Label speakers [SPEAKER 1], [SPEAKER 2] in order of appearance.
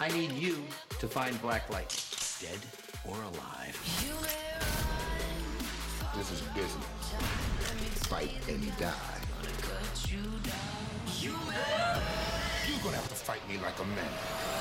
[SPEAKER 1] I need you to find Black Light, dead or alive.
[SPEAKER 2] This is business. Fight and die. You're gonna have to fight me like a man.